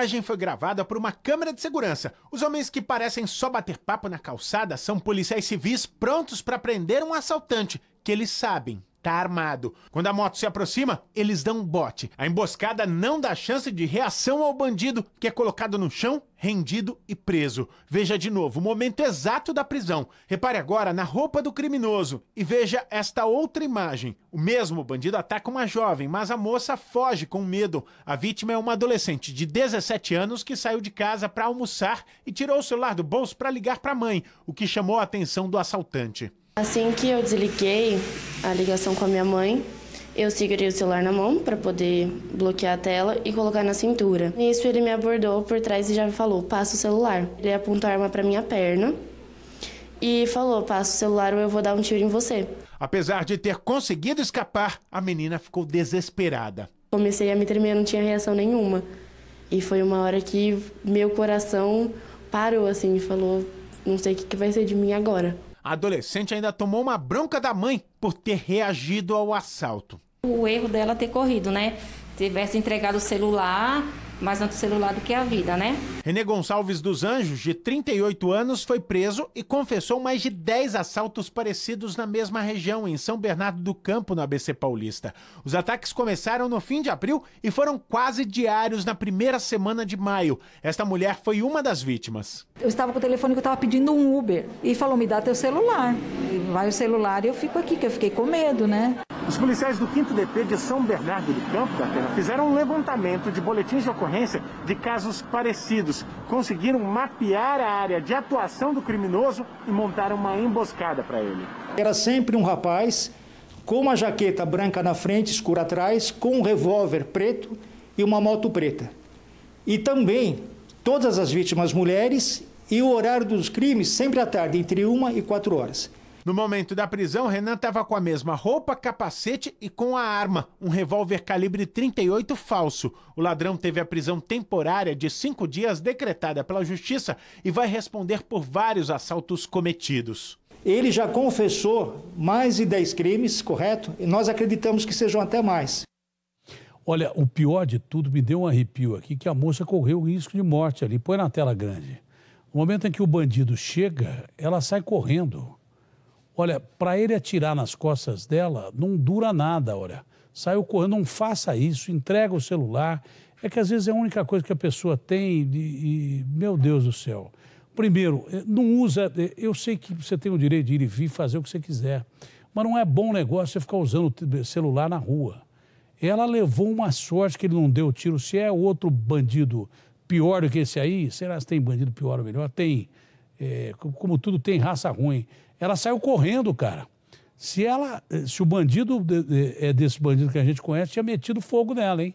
imagem foi gravada por uma câmera de segurança. Os homens que parecem só bater papo na calçada são policiais civis prontos para prender um assaltante que eles sabem tá armado. Quando a moto se aproxima, eles dão um bote. A emboscada não dá chance de reação ao bandido, que é colocado no chão, rendido e preso. Veja de novo o momento exato da prisão. Repare agora na roupa do criminoso e veja esta outra imagem. O mesmo bandido ataca uma jovem, mas a moça foge com medo. A vítima é uma adolescente de 17 anos que saiu de casa para almoçar e tirou o celular do bolso para ligar para a mãe, o que chamou a atenção do assaltante. Assim que eu desliguei a ligação com a minha mãe, eu segurei o celular na mão para poder bloquear a tela e colocar na cintura. Nisso ele me abordou por trás e já me falou: "Passa o celular". Ele apontou a arma para minha perna e falou: "Passa o celular ou eu vou dar um tiro em você". Apesar de ter conseguido escapar, a menina ficou desesperada. Comecei a me tremer, não tinha reação nenhuma. E foi uma hora que meu coração parou assim e falou: "Não sei o que vai ser de mim agora". A adolescente ainda tomou uma bronca da mãe por ter reagido ao assalto. O erro dela ter corrido, né? Tivesse entregado o celular, mais antes o celular do que a vida, né? René Gonçalves dos Anjos, de 38 anos, foi preso e confessou mais de 10 assaltos parecidos na mesma região, em São Bernardo do Campo, no ABC Paulista. Os ataques começaram no fim de abril e foram quase diários na primeira semana de maio. Esta mulher foi uma das vítimas. Eu estava com o telefone que eu estava pedindo um Uber e falou: me dá teu celular. E vai o celular e eu fico aqui, que eu fiquei com medo, né? Os policiais do 5 DP de São Bernardo do Campo, da Terra, fizeram um levantamento de boletins de ocorrência de casos parecidos. Conseguiram mapear a área de atuação do criminoso e montaram uma emboscada para ele. Era sempre um rapaz com uma jaqueta branca na frente, escura atrás, com um revólver preto e uma moto preta. E também todas as vítimas mulheres e o horário dos crimes sempre à tarde, entre uma e quatro horas. No momento da prisão, Renan estava com a mesma roupa, capacete e com a arma, um revólver calibre 38 falso. O ladrão teve a prisão temporária de cinco dias decretada pela Justiça e vai responder por vários assaltos cometidos. Ele já confessou mais de 10 crimes, correto? E nós acreditamos que sejam até mais. Olha, o pior de tudo, me deu um arrepio aqui, que a moça correu risco de morte ali. Põe na tela grande. No momento em que o bandido chega, ela sai correndo. Olha, para ele atirar nas costas dela, não dura nada, olha. Saiu correndo, não faça isso, entrega o celular. É que às vezes é a única coisa que a pessoa tem e, e meu Deus do céu. Primeiro, eh, não usa. Eh, eu sei que você tem o direito de ir e vir fazer o que você quiser, mas não é bom negócio você ficar usando o celular na rua. Ela levou uma sorte que ele não deu tiro. Se é outro bandido pior do que esse aí, será que tem bandido pior ou melhor? Tem. É, como tudo tem raça ruim. Ela saiu correndo, cara. Se ela, se o bandido é desse bandido que a gente conhece, tinha metido fogo nela, hein?